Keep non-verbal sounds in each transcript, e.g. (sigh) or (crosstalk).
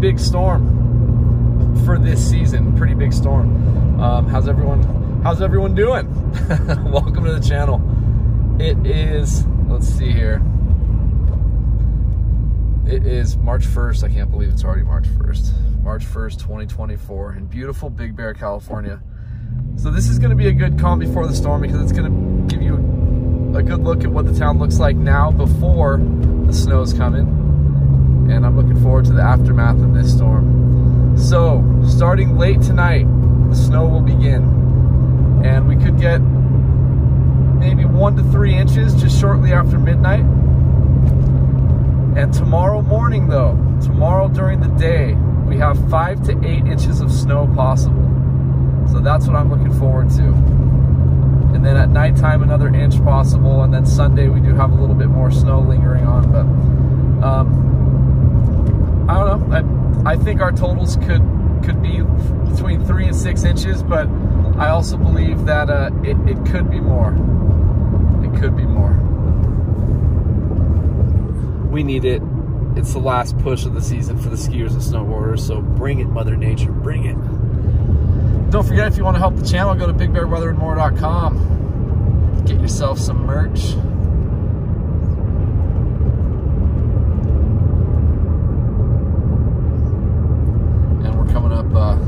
big storm for this season. Pretty big storm. Um, how's everyone? How's everyone doing? (laughs) Welcome to the channel. It is. Let's see here. It is March 1st. I can't believe it's already March 1st. March 1st, 2024, in beautiful Big Bear, California. So this is going to be a good calm before the storm because it's going to give you a good look at what the town looks like now before the snow's coming. And I'm looking forward to the aftermath of this storm. So, starting late tonight, the snow will begin. And we could get maybe one to three inches just shortly after midnight. And tomorrow morning, though, tomorrow during the day, we have five to eight inches of snow possible. So that's what I'm looking forward to and then at nighttime another inch possible and then sunday we do have a little bit more snow lingering on but um, i don't know. I, I think our totals could could be between three and six inches but i also believe that uh, it, it could be more. It could be more. We need it. It's the last push of the season for the skiers and snowboarders so bring it mother nature bring it. Don't forget, if you want to help the channel, go to bigbearweatherandmore.com. Get yourself some merch. And we're coming up, uh,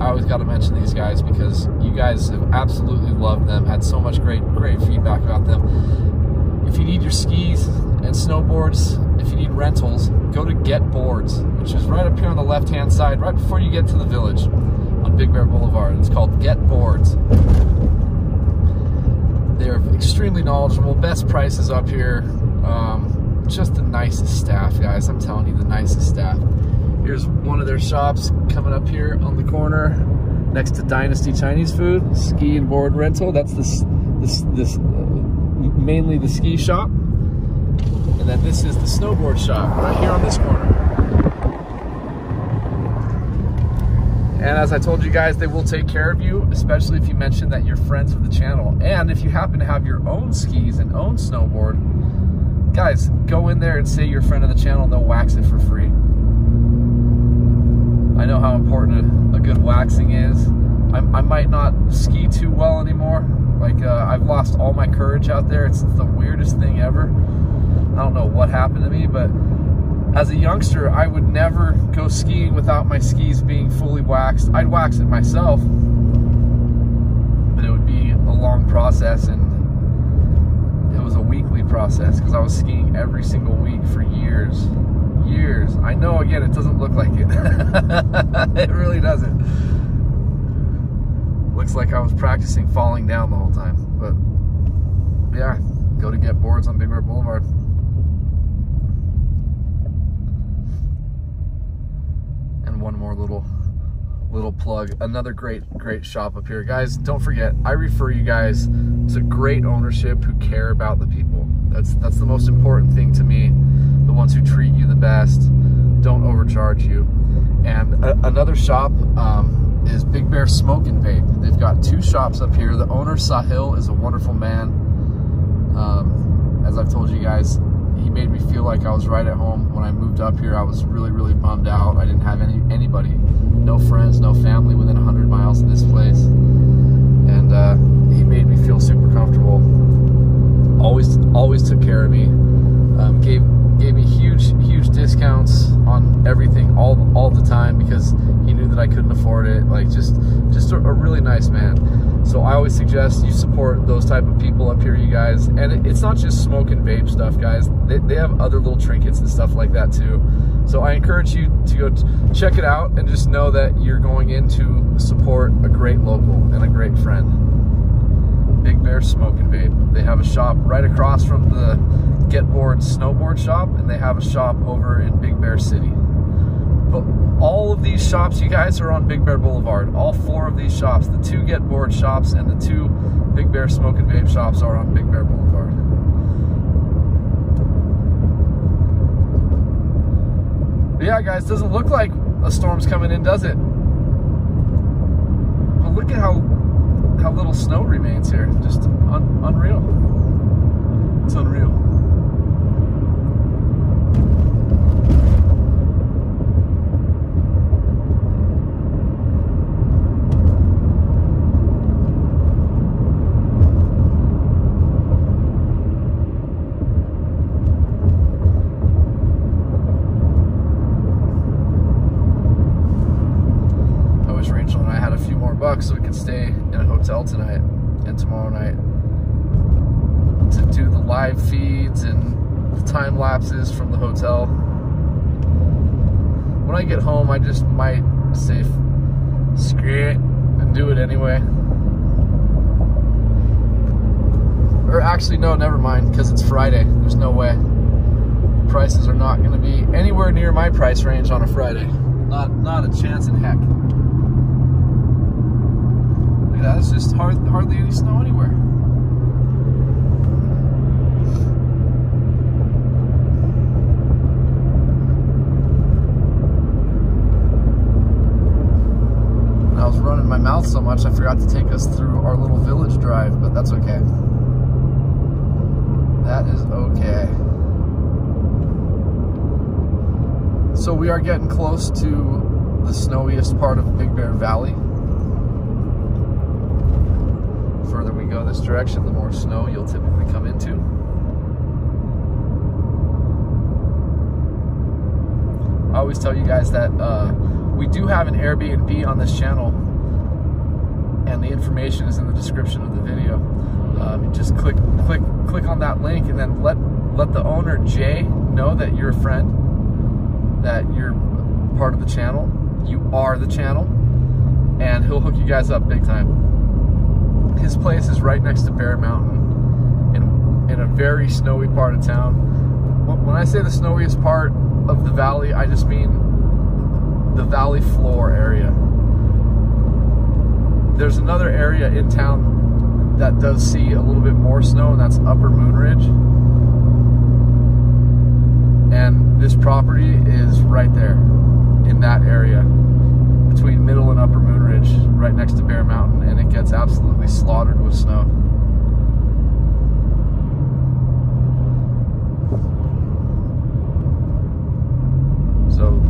I always got to mention these guys because you guys have absolutely loved them, had so much great, great feedback about them. If you need your skis and snowboards, if you need rentals, go to Getboards, which is right up here on the left-hand side, right before you get to the village on Big Bear Boulevard. It's called Getboards. They're extremely knowledgeable, best prices up here. Um, just the nicest staff, guys. I'm telling you, the nicest staff. Here's one of their shops coming up here on the corner next to Dynasty Chinese Food, ski and board rental. That's this, this, this, uh, mainly the ski shop. And then this is the snowboard shop right here on this corner. And as I told you guys, they will take care of you, especially if you mention that you're friends with the channel. And if you happen to have your own skis and own snowboard, guys, go in there and say you're a friend of the channel and they'll wax it for free. I know how important a, a good waxing is. I, I, might not ski too well anymore. Like, uh, I've lost all my courage out there. It's the weirdest thing ever. I don't know what happened to me, but as a youngster, I would never go skiing without my skis being fully waxed. I'd wax it myself, but it would be a long process and it was a weekly process because I was skiing every single week for years. Years. I know, again, it doesn't look like it. (laughs) it really doesn't. Looks like I was practicing falling down the whole time. But yeah, go to Getboards on Big Bear Boulevard. And one more little little plug another great great shop up here guys don't forget i refer you guys to great ownership who care about the people that's that's the most important thing to me ones who treat you the best don't overcharge you and a, another shop um, is big bear smoke and vape they've got two shops up here the owner sahil is a wonderful man um, as i've told you guys he made me feel like I was right at home. When I moved up here, I was really, really bummed out. I didn't have any anybody, no friends, no family within 100 miles of this place. And uh, he made me feel super comfortable. Always, always took care of me. Um, gave gave me huge, huge discounts on everything all all the time because he knew that I couldn't afford it. Like just, just a, a really nice man. So I always suggest you support those type of people up here, you guys. And it, it's not just smoke and vape stuff, guys. They, they have other little trinkets and stuff like that too. So I encourage you to go check it out and just know that you're going in to support a great local and a great friend. Big Bear Smoke and Vape. They have a shop right across from the Getboard snowboard shop, and they have a shop over in Big Bear City. But all of these shops, you guys, are on Big Bear Boulevard. All four of these shops, the two Getboard shops and the two Big Bear Smoke and Vape shops are on Big Bear Boulevard. But yeah, guys, doesn't look like a storm's coming in, does it? But look at how how little snow remains here. Just un unreal. It's unreal. a few more bucks so we can stay in a hotel tonight and tomorrow night to do the live feeds and the time lapses from the hotel. When I get home, I just might say, screw it, and do it anyway. Or actually, no, never mind, because it's Friday. There's no way. Prices are not going to be anywhere near my price range on a Friday. Not, not a chance in heck. Look at that, it's just hard, hardly any snow anywhere. I was running my mouth so much I forgot to take us through our little village drive, but that's okay. That is okay. So we are getting close to the snowiest part of Big Bear Valley. The further we go this direction, the more snow you'll typically come into. I always tell you guys that uh, we do have an Airbnb on this channel and the information is in the description of the video. Um, just click click click on that link and then let let the owner Jay know that you're a friend, that you're part of the channel, you are the channel, and he'll hook you guys up big time. His place is right next to Bear Mountain in, in a very snowy part of town. When I say the snowiest part of the valley, I just mean the valley floor area. There's another area in town that does see a little bit more snow, and that's Upper Moonridge. And this property is right there in that area between Middle and Upper Moonridge, right next to Bear Mountain, and it gets absolutely slaughtered with snow. So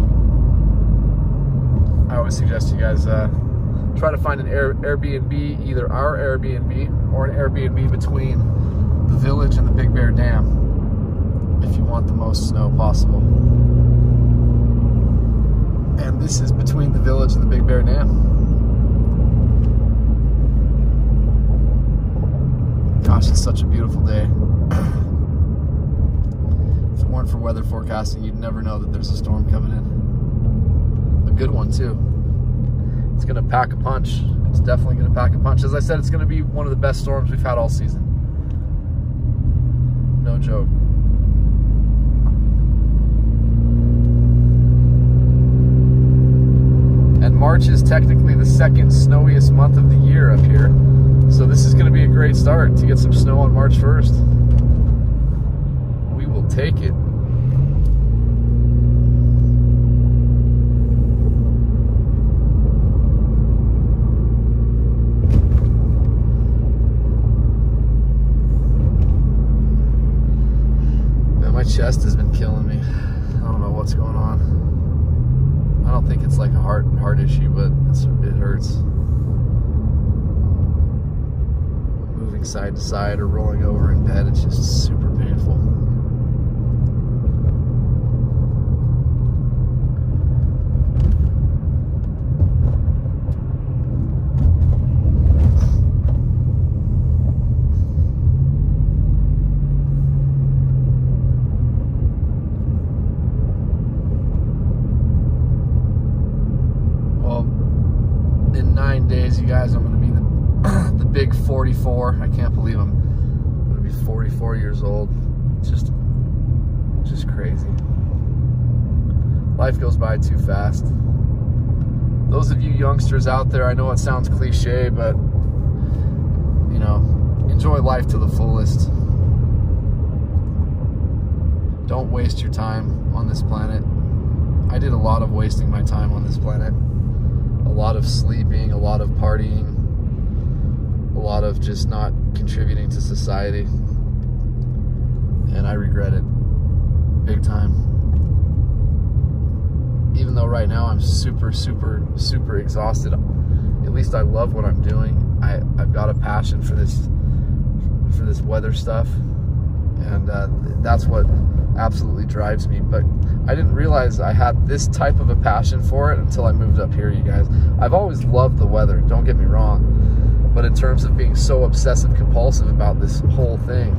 I always suggest you guys uh, try to find an Air, Airbnb, either our Airbnb or an Airbnb between the village and the Big Bear Dam if you want the most snow possible. And this is between the village and the Big Bear Dam. Gosh, it's such a beautiful day. (clears throat) if it weren't for weather forecasting, you'd never know that there's a storm coming in. A good one, too it's going to pack a punch. It's definitely going to pack a punch. As I said, it's going to be one of the best storms we've had all season. No joke. And March is technically the second snowiest month of the year up here. So this is going to be a great start to get some snow on March 1st. We will take it. Chest has been killing me. I don't know what's going on. I don't think it's like a heart heart issue, but it hurts. Moving side to side or rolling over in bed, it's just super painful. you guys, I'm going to be the, the big 44. I can't believe I'm going to be 44 years old. It's just, just crazy. Life goes by too fast. Those of you youngsters out there, I know it sounds cliche, but, you know, enjoy life to the fullest. Don't waste your time on this planet. I did a lot of wasting my time on this planet A lot of sleeping, a lot of partying, a lot of just not contributing to society. And I regret it big time. Even though right now I'm super, super, super exhausted, at least I love what I'm doing. I, I've got a passion for this for this weather stuff. And uh, that's what absolutely drives me. But I didn't realize I had this type of a passion for it until I moved up here, you guys. I've always loved the weather, don't get me wrong. But in terms of being so obsessive compulsive about this whole thing,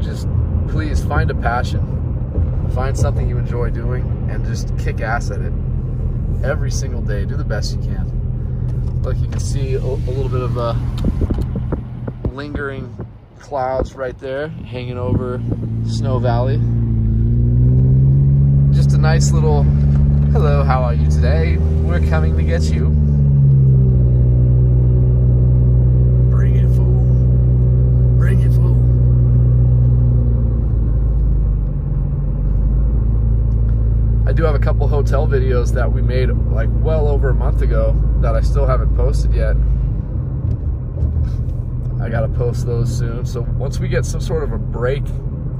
just please find a passion. Find something you enjoy doing and just kick ass at it every single day. Do the best you can. Look, you can see a, little bit of uh, lingering clouds right there hanging over Snow Valley. Just a nice little, hello, how are you today? We're coming to get you. Bring it, fool. Bring it, fool. I do have a couple hotel videos that we made like well over a month ago that I still haven't posted yet. I gotta post those soon. So once we get some sort of a break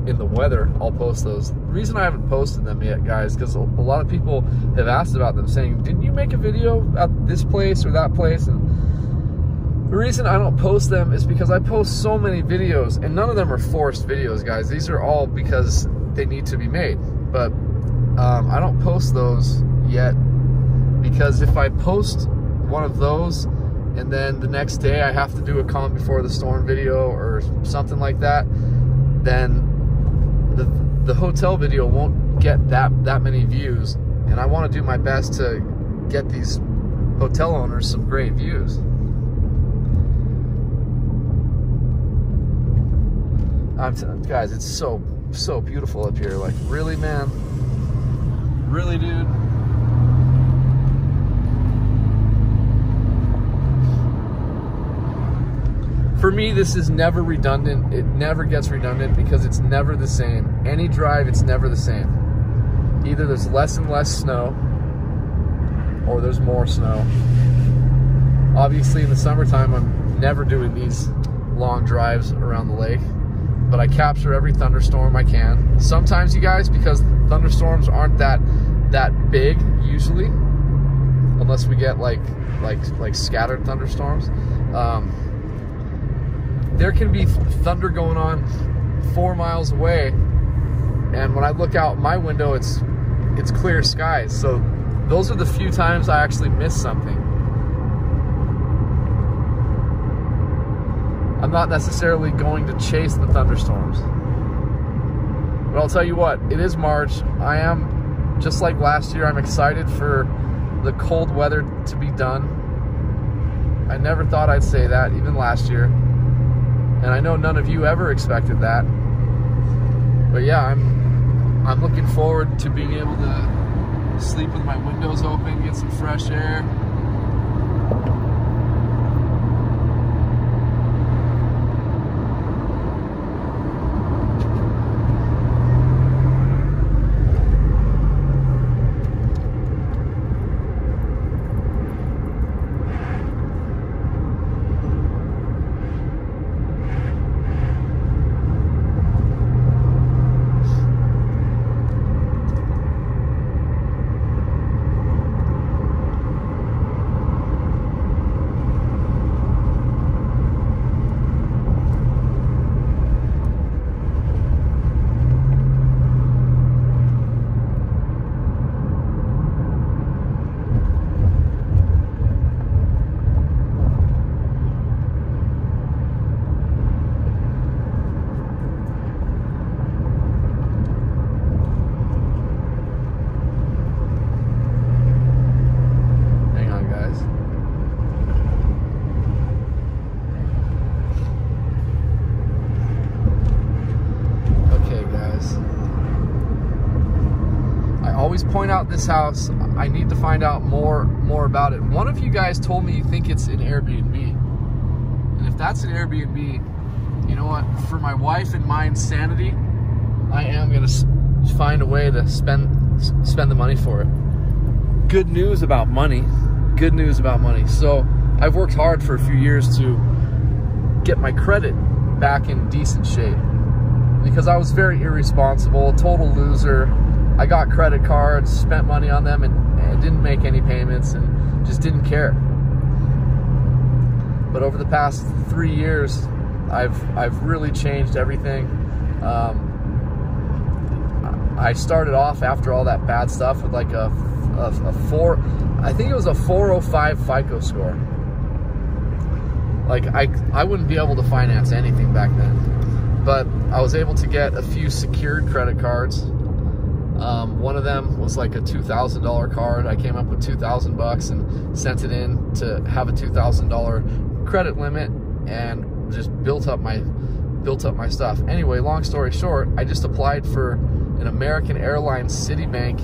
in the weather, I'll post those. The reason I haven't posted them yet, guys, because a lot of people have asked about them saying, didn't you make a video at this place or that place? And the reason I don't post them is because I post so many videos and none of them are forced videos, guys. These are all because they need to be made. But um, I don't post those yet because if I post one of those and then the next day I have to do a calm before the storm video or something like that, then the the hotel video won't get that that many views. And I want to do my best to get these hotel owners some great views. I'm guys, it's so so beautiful up here. Like really, man. Really, dude. for me, this is never redundant. It never gets redundant because it's never the same. Any drive, it's never the same. Either there's less and less snow or there's more snow. Obviously, in the summertime, I'm never doing these long drives around the lake, but I capture every thunderstorm I can. Sometimes, you guys, because thunderstorms aren't that that big usually, unless we get like like like scattered thunderstorms. Um, there can be thunder going on four miles away, and when I look out my window, it's it's clear skies. So those are the few times I actually miss something. I'm not necessarily going to chase the thunderstorms. But I'll tell you what, it is March. I am, just like last year, I'm excited for the cold weather to be done. I never thought I'd say that, even last year. And I know none of you ever expected that. But yeah, I'm I'm looking forward to being able to sleep with my windows open, get some fresh air. Hang on, guys. Okay, guys. I always point out this house. I need to find out more more about it. One of you guys told me you think it's an Airbnb. And if that's an Airbnb, you know what? For my wife and my sanity, I am going to find a way to spend spend the money for it. Good news about money. Good news about money. So, I've worked hard for a few years to get my credit back in decent shape because I was very irresponsible, a total loser. I got credit cards, spent money on them, and, and didn't make any payments, and just didn't care. But over the past three years, I've I've really changed everything. Um, I started off after all that bad stuff with like a, a, a four, I think it was a 405 FICO score. Like I, I wouldn't be able to finance anything back then, but I was able to get a few secured credit cards. Um, one of them was like a $2,000 card. I came up with 2,000 bucks and sent it in to have a $2,000 credit limit and just built up my built up my stuff. Anyway, long story short, I just applied for an American Airlines Citibank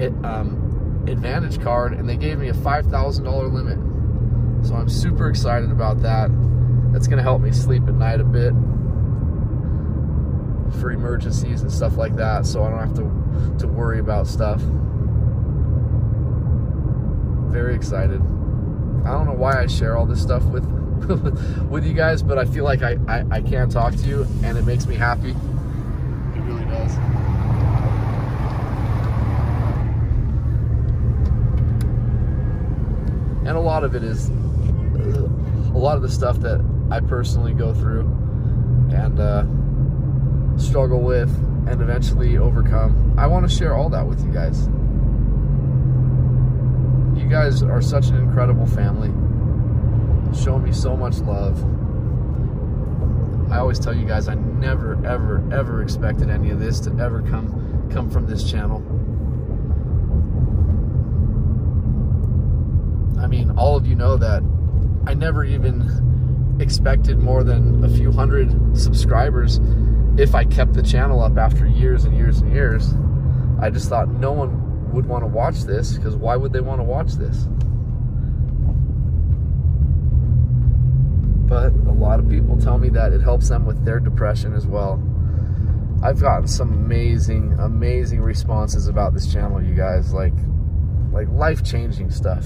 it, um, Advantage card, and they gave me a $5,000 limit. So I'm super excited about that. That's going to help me sleep at night a bit for emergencies and stuff like that, so I don't have to to worry about stuff. Very excited. I don't know why I share all this stuff with (laughs) with you guys, but I feel like I, I, I can talk to you and it makes me happy. It really does. And a lot of it is a lot of the stuff that I personally go through and uh, struggle with and eventually overcome. I want to share all that with you guys. You guys are such an incredible family shown me so much love. I always tell you guys I never, ever, ever expected any of this to ever come come from this channel. I mean, all of you know that I never even expected more than a few hundred subscribers if I kept the channel up after years and years and years. I just thought no one would want to watch this because why would they want to watch this? but a lot of people tell me that it helps them with their depression as well. I've gotten some amazing, amazing responses about this channel, you guys, like, like life-changing stuff.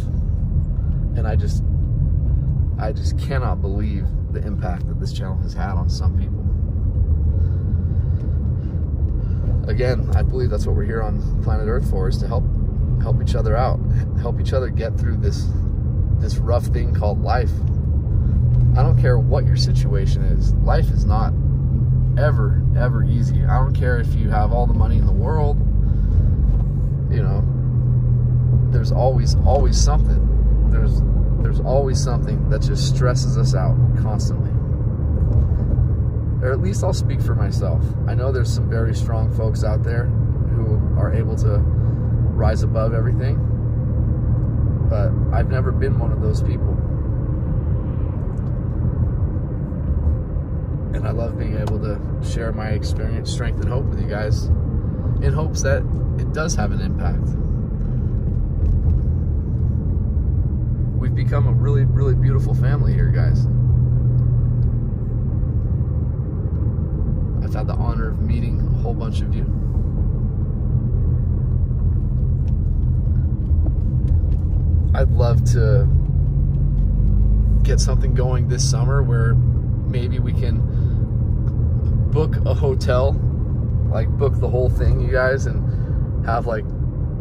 And I just, I just cannot believe the impact that this channel has had on some people. Again, I believe that's what we're here on planet Earth for, is to help, help each other out, help each other get through this, this rough thing called life. I don't care what your situation is. Life is not ever, ever easy. I don't care if you have all the money in the world. You know, there's always, always something. There's, there's always something that just stresses us out constantly. Or at least I'll speak for myself. I know there's some very strong folks out there who are able to rise above everything. But I've never been one of those people. and I love being able to share my experience, strength, and hope with you guys in hopes that it does have an impact. We've become a really, really beautiful family here, guys. I've had the honor of meeting a whole bunch of you. I'd love to get something going this summer where maybe we can book a hotel, like book the whole thing, you guys, and have like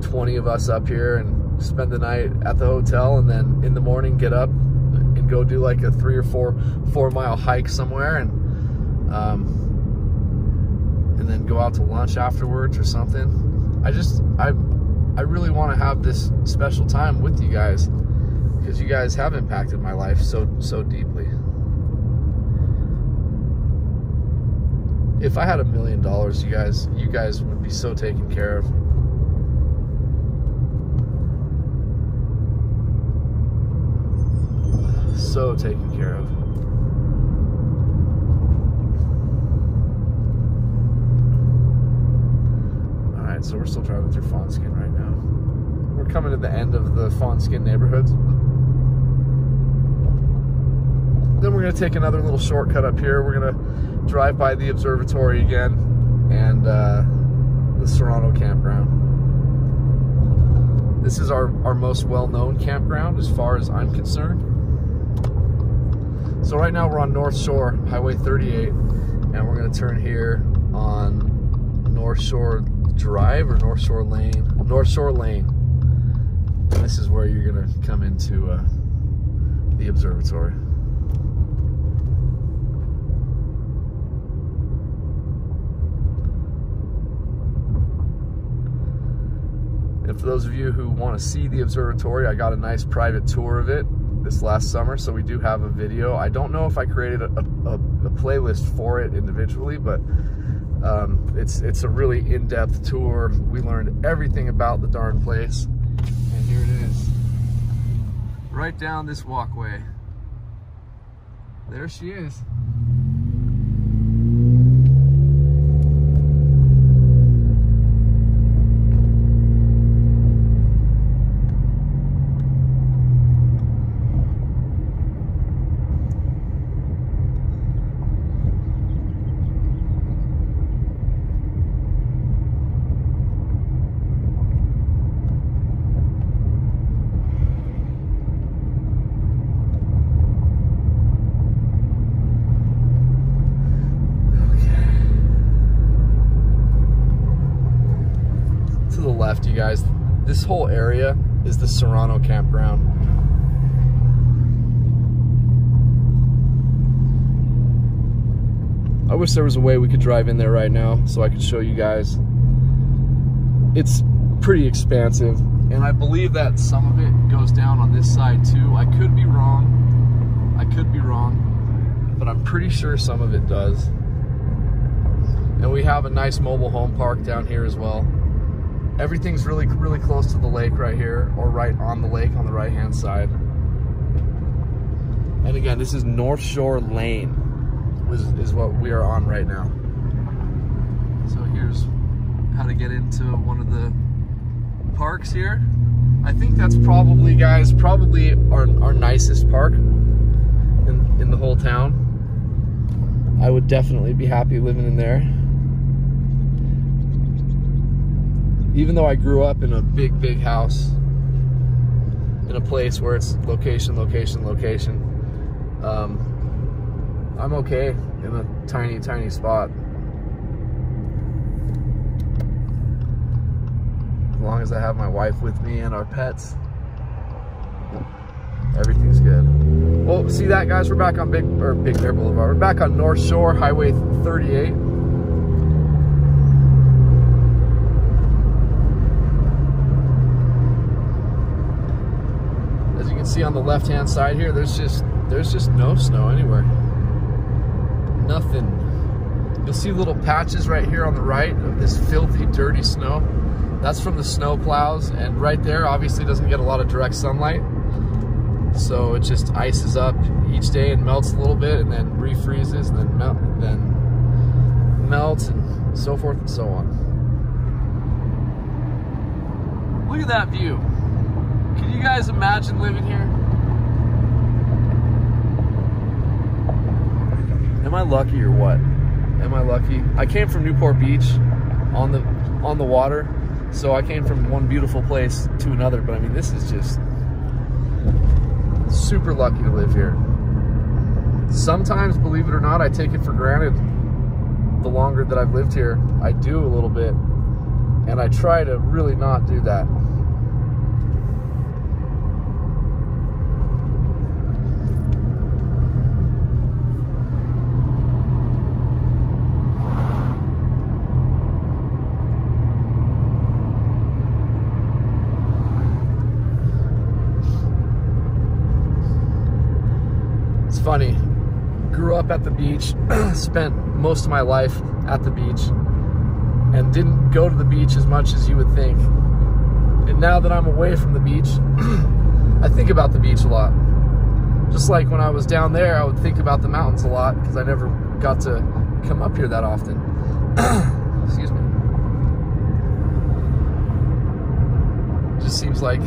20 of us up here and spend the night at the hotel and then in the morning get up and go do like a three or four four mile hike somewhere and um, and then go out to lunch afterwards or something. I just I I really want to have this special time with you guys because you guys have impacted my life so so deeply. if I had a million dollars, you guys, you guys would be so taken care of. So taken so we're still driving through Fawnskin right now. We're coming to the end of the Fawnskin neighborhoods. Then we're gonna take another little shortcut up here. We're gonna drive by the observatory again and uh, the Serrano campground. This is our, our most well-known campground as far as I'm concerned. So right now we're on North Shore, Highway 38, and we're gonna turn here on North Shore Drive or North Shore Lane? North Shore Lane. And this is where you're gonna come into uh, the observatory. And for those of you who want to see the observatory, I got a nice private tour of it this last summer, so we do have a video. I don't know if I created a, a, a playlist for it individually, but um, it's it's a really in-depth tour. We learned everything about the darn place, and here it is, right down this walkway. There she is. left, you guys, this whole area is the Serrano campground. I wish there was a way we could drive in there right now so I could show you guys. It's pretty expansive, and I believe that some of it goes down on this side too. I could be wrong. I could be wrong, but I'm pretty sure some of it does. And we have a nice mobile home park down here as well everything's really, really close to the lake right here, or right on the lake on the right-hand side. And again, this is North Shore Lane, is, is what we are on right now. So here's how to get into one of the parks here. I think that's probably, guys, probably our, our nicest park in, in the whole town. I would definitely be happy living in there. Even though I grew up in a big, big house, in a place where it's location, location, location, um, I'm okay in a tiny, tiny spot. As long as I have my wife with me and our pets, everything's good. Well, see that, guys? We're back on Big or Big Bear Boulevard. We're back on North Shore Highway 38. See on the left hand side here, there's just there's just no snow anywhere. Nothing. You'll see little patches right here on the right of this filthy, dirty snow. That's from the snow plows, and right there obviously doesn't get a lot of direct sunlight. So it just ices up each day and melts a little bit and then refreezes and then melt then melts and so forth and so on. Look at that view. Can you guys imagine living here? Am I lucky or what? Am I lucky? I came from Newport Beach on the on the water. So I came from one beautiful place to another, but I mean this is just super lucky to live here. Sometimes, believe it or not, I take it for granted the longer that I've lived here. I do a little bit, and I try to really not do that. funny. Grew up at the beach, (clears throat) spent most of my life at the beach, and didn't go to the beach as much as you would think. And now that I'm away from the beach, (clears throat) I think about the beach a lot. Just like when I was down there, I would think about the mountains a lot because I never got to come up here that often. (clears throat) Excuse me. Just seems like,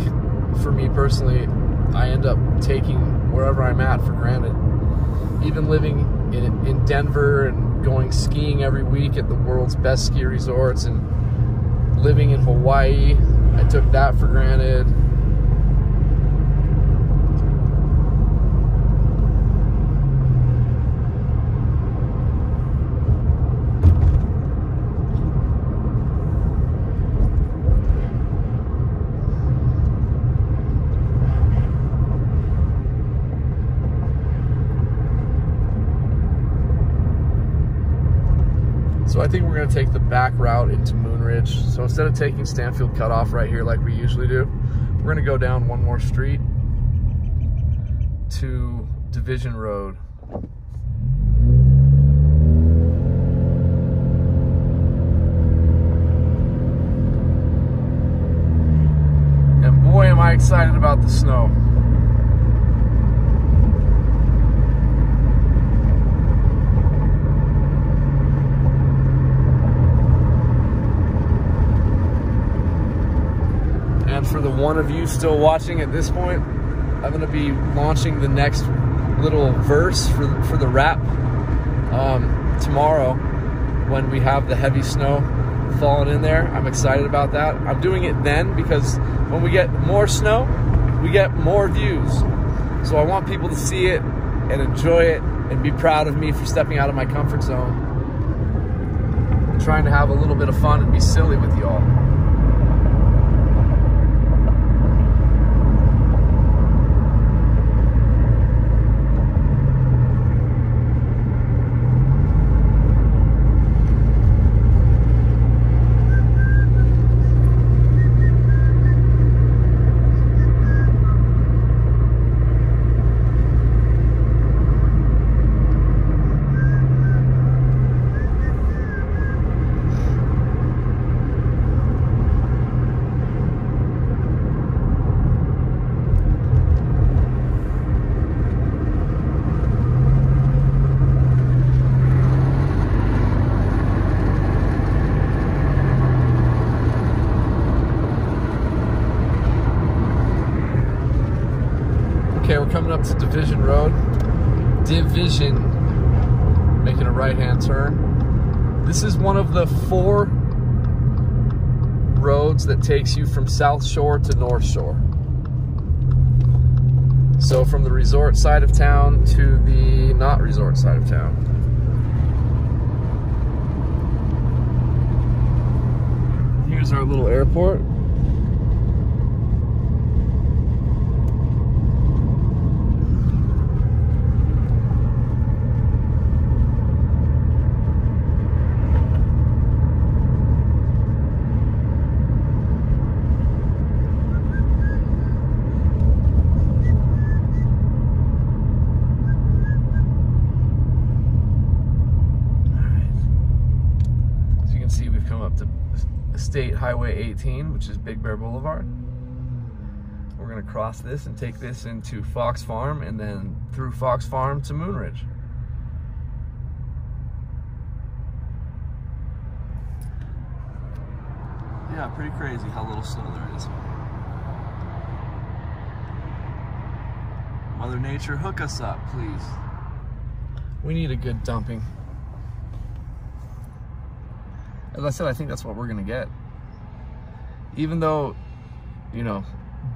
for me personally, I end up taking wherever I'm at for granted even living in, in Denver and going skiing every week at the world's best ski resorts and living in Hawaii, I took that for granted. Take the back route into Moonridge. So instead of taking Stanfield Cutoff right here like we usually do, we're gonna go down one more street to Division Road. And boy, am I excited about the snow. And for the one of you still watching at this point, I'm gonna be launching the next little verse for for the rap um, tomorrow when we have the heavy snow falling in there. I'm excited about that. I'm doing it then because when we get more snow, we get more views. So I want people to see it and enjoy it and be proud of me for stepping out of my comfort zone and trying to have a little bit of fun and be silly with y'all. Okay, we're coming up to Division Road. Division, making a right hand turn. This is one of the four roads that takes you from South Shore to North Shore. So from the resort side of town to the not resort side of town. Here's our little airport. As you can see, we've come up to State Highway 18, which is Big Bear Boulevard. We're gonna cross this and take this into Fox Farm and then through Fox Farm to Moonridge. Yeah, pretty crazy how little snow there is. Mother Nature, hook us up, please. We need a good dumping. As I said, I think that's what we're gonna get. Even though, you know,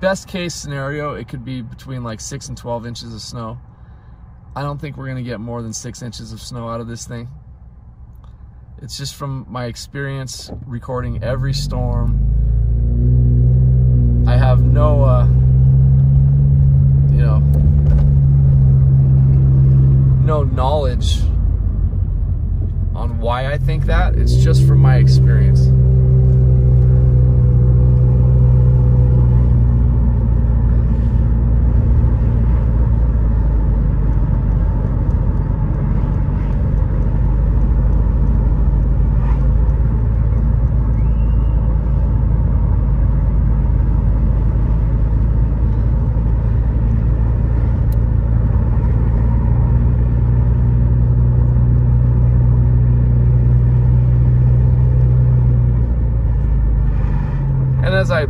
best case scenario, it could be between like six and 12 inches of snow. I don't think we're gonna get more than six inches of snow out of this thing. It's just from my experience recording every storm. I have no, uh, you know, no knowledge on why I think that. It's just from my experience. And as I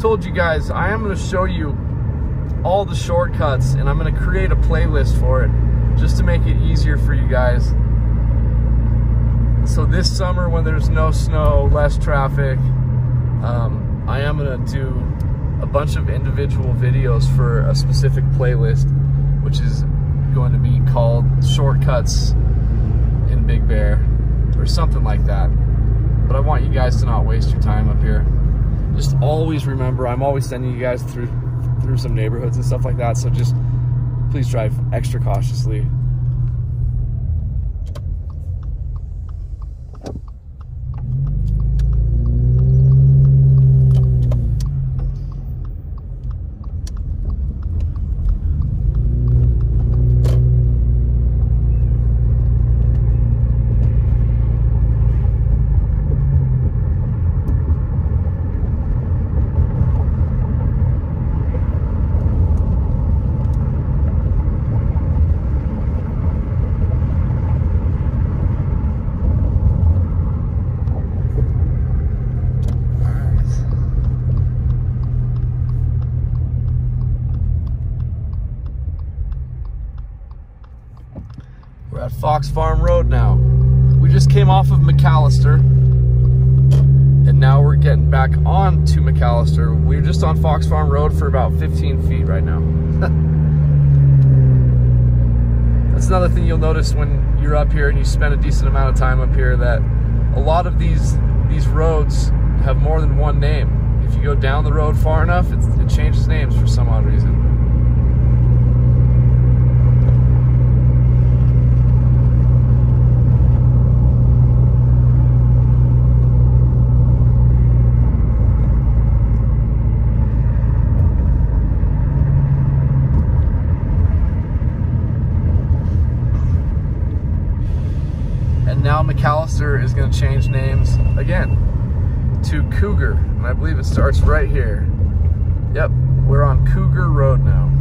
told you guys, I am going to show you all the shortcuts and I'm going to create a playlist for it just to make it easier for you guys. So this summer when there's no snow, less traffic, um, I am going to do a bunch of individual videos for a specific playlist, which is going to be called Shortcuts in Big Bear or something like that. But I want you guys to not waste your time up here just always remember I'm always sending you guys through through some neighborhoods and stuff like that so just please drive extra cautiously We're at Fox Farm Road now. We just came off of McAllister, and now we're getting back on to McAllister. We're just on Fox Farm Road for about 15 feet right now. (laughs) That's another thing you'll notice when you're up here and you spend a decent amount of time up here that a lot of these these roads have more than one name. If you go down the road far enough, it changes names for some odd reason. McAllister is going to change names again to Cougar. And I believe it starts right here. Yep, we're on Cougar Road now.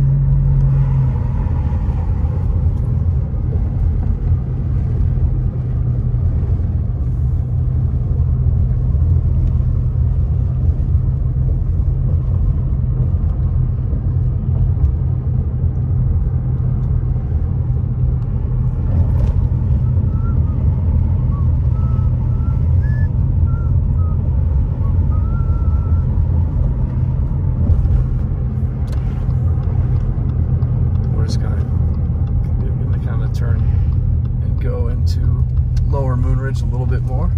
a little bit more.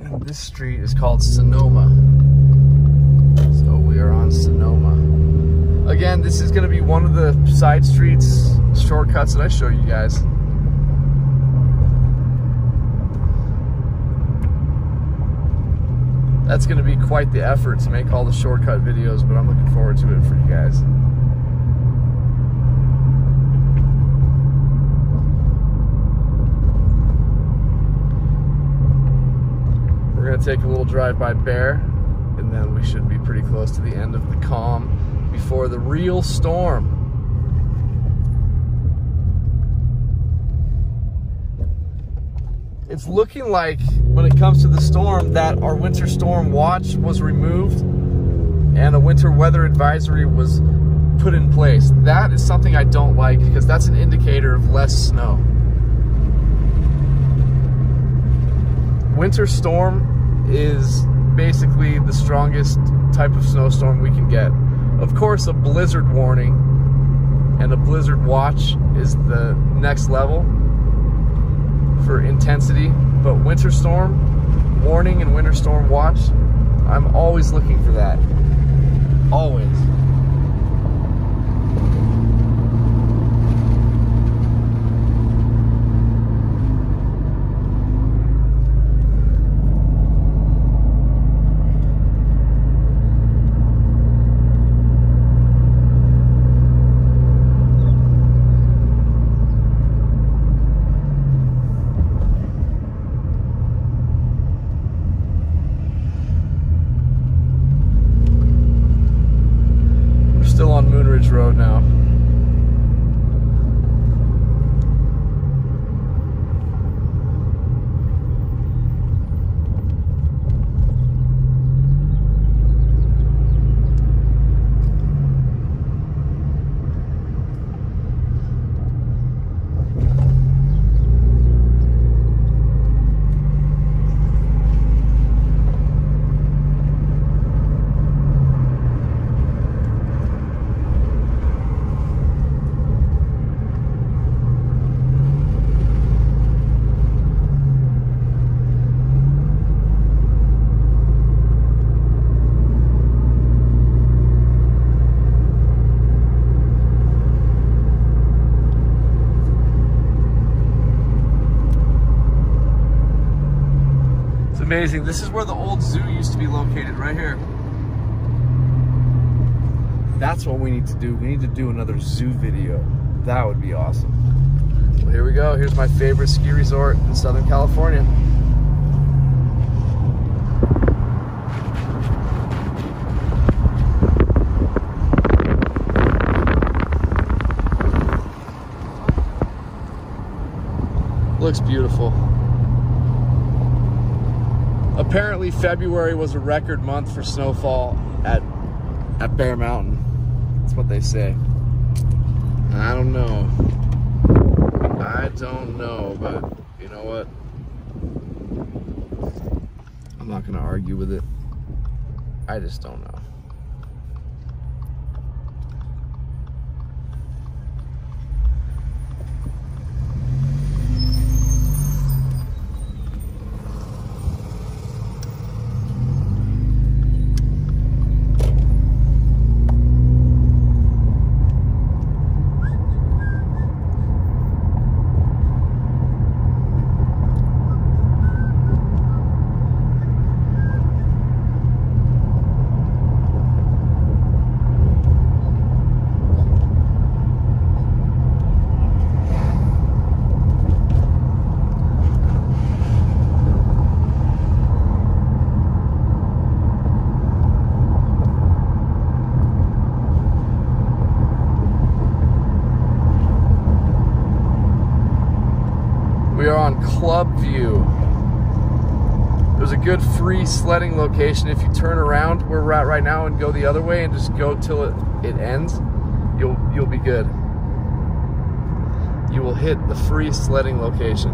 And this street is called Sonoma. So we are on Sonoma. Again, this is going to be one of the side streets, shortcuts that I show you guys. that's going to be quite the effort to make all the shortcut videos, but I'm looking forward to it for you guys. We're going to take a little drive by Bear, and then we should be pretty close to the end of the calm before the real storm. it's looking like when it comes to the storm that our winter storm watch was removed and a winter weather advisory was put in place. That is something I don't like because that's an indicator of less snow. Winter storm is basically the strongest type of snowstorm we can get. Of course, a blizzard warning and a blizzard watch is the next level for intensity, but winter storm warning and winter storm watch, I'm always looking for that. Always. Road now. Amazing. This is where the old zoo used to be located, right here. That's what we need to do. We need to do another zoo video. That would be awesome. Well, here we go. Here's my favorite ski resort in Southern California. Looks beautiful. Apparently February was a record month for snowfall at at Bear Mountain. That's what they say. I don't know. I don't know, but you know what? I'm not gonna argue with it. I just don't know. We are on Club View. There's a good free sledding location. If you turn around where we're at right now and go the other way and just go till it, it ends, you'll you'll be good. You will hit the free sledding location.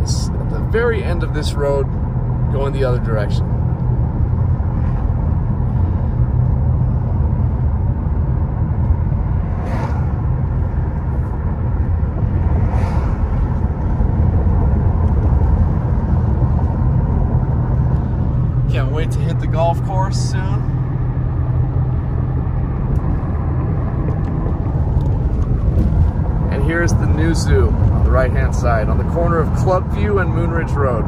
It's at the very end of this road, going the other direction. Can't wait to hit the golf course soon. And here's the new zoo on the right hand side on the corner of Club View and Moonridge Road.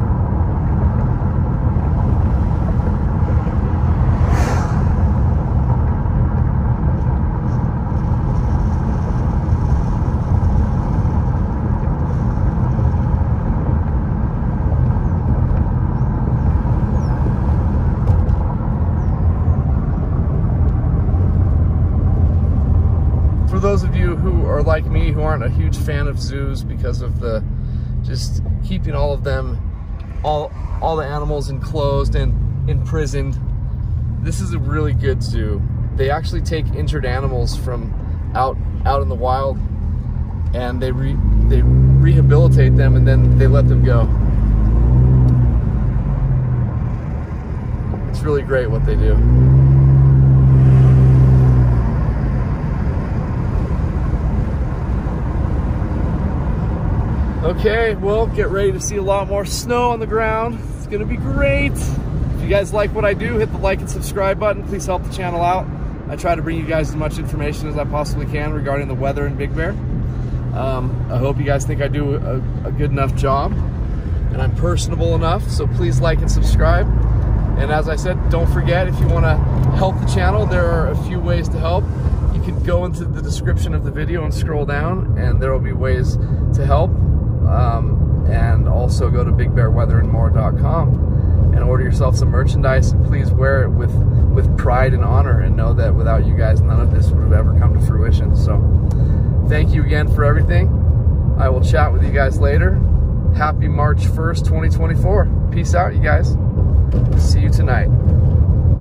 for those of you who are like me who aren't a huge fan of zoos because of the just keeping all of them all all the animals enclosed and imprisoned. This is a really good zoo. They actually take injured animals from out out in the wild and they re, they rehabilitate them and then they let them go. It's really great what they do Okay, well, get ready to see a lot more snow on the ground. It's gonna be great. If you guys like what I do, hit the like and subscribe button. Please help the channel out. I try to bring you guys as much information as I possibly can regarding the weather in Big Bear. Um, I hope you guys think I do a, a good enough job and I'm personable enough, so please like and subscribe. And as I said, don't forget, if you wanna help the channel, there are a few ways to help. You can go into the description of the video and scroll down and there will be ways to help. Um, and also go to bigbearweatherandmore.com and order yourself some merchandise and please wear it with with pride and honor and know that without you guys none of this would have ever come to fruition. So thank you again for everything. I will chat with you guys later. Happy march 1st 2024 peace out you guys. See you tonight